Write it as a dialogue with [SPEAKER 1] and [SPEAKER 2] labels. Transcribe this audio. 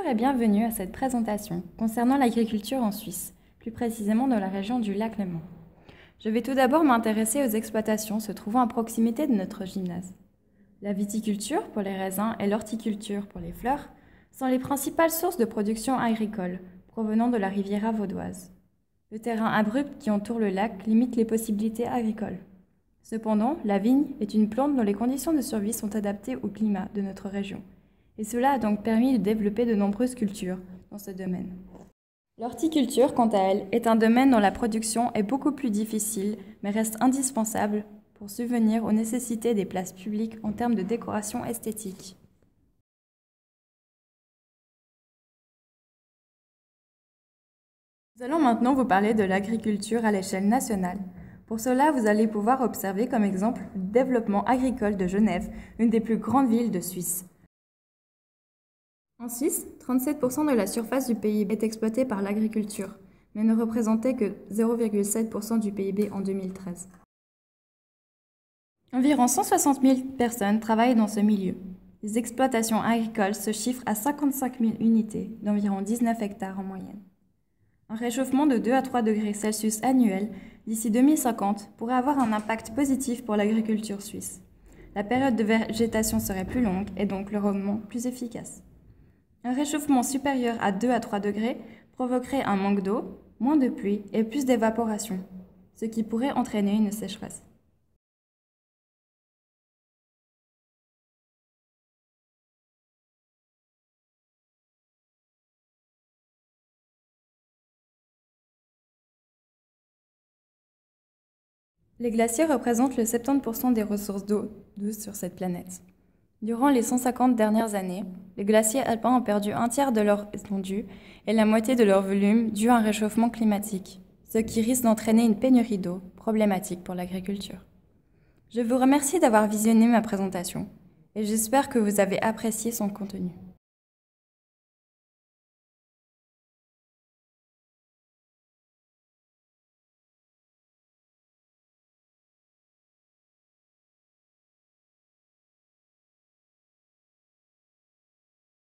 [SPEAKER 1] Bonjour et bienvenue à cette présentation concernant l'agriculture en Suisse, plus précisément dans la région du lac Léman. Je vais tout d'abord m'intéresser aux exploitations se trouvant à proximité de notre gymnase. La viticulture pour les raisins et l'horticulture pour les fleurs sont les principales sources de production agricole provenant de la riviera vaudoise. Le terrain abrupt qui entoure le lac limite les possibilités agricoles. Cependant, la vigne est une plante dont les conditions de survie sont adaptées au climat de notre région, et cela a donc permis de développer de nombreuses cultures dans ce domaine. L'horticulture, quant à elle, est un domaine dont la production est beaucoup plus difficile, mais reste indispensable pour subvenir aux nécessités des places publiques en termes de décoration esthétique. Nous allons maintenant vous parler de l'agriculture à l'échelle nationale. Pour cela, vous allez pouvoir observer comme exemple le développement agricole de Genève, une des plus grandes villes de Suisse. En Suisse, 37% de la surface du PIB est exploitée par l'agriculture, mais ne représentait que 0,7% du PIB en 2013. Environ 160 000 personnes travaillent dans ce milieu. Les exploitations agricoles se chiffrent à 55 000 unités, d'environ 19 hectares en moyenne. Un réchauffement de 2 à 3 degrés Celsius annuel d'ici 2050 pourrait avoir un impact positif pour l'agriculture suisse. La période de végétation serait plus longue et donc le rendement plus efficace. Un réchauffement supérieur à 2 à 3 degrés provoquerait un manque d'eau, moins de pluie et plus d'évaporation, ce qui pourrait entraîner une sécheresse. Les glaciers représentent le 70% des ressources d'eau douce sur cette planète. Durant les 150 dernières années, les glaciers alpins ont perdu un tiers de leur étendue et la moitié de leur volume dû à un réchauffement climatique, ce qui risque d'entraîner une pénurie d'eau problématique pour l'agriculture. Je vous remercie d'avoir visionné ma présentation et j'espère que vous avez apprécié son contenu.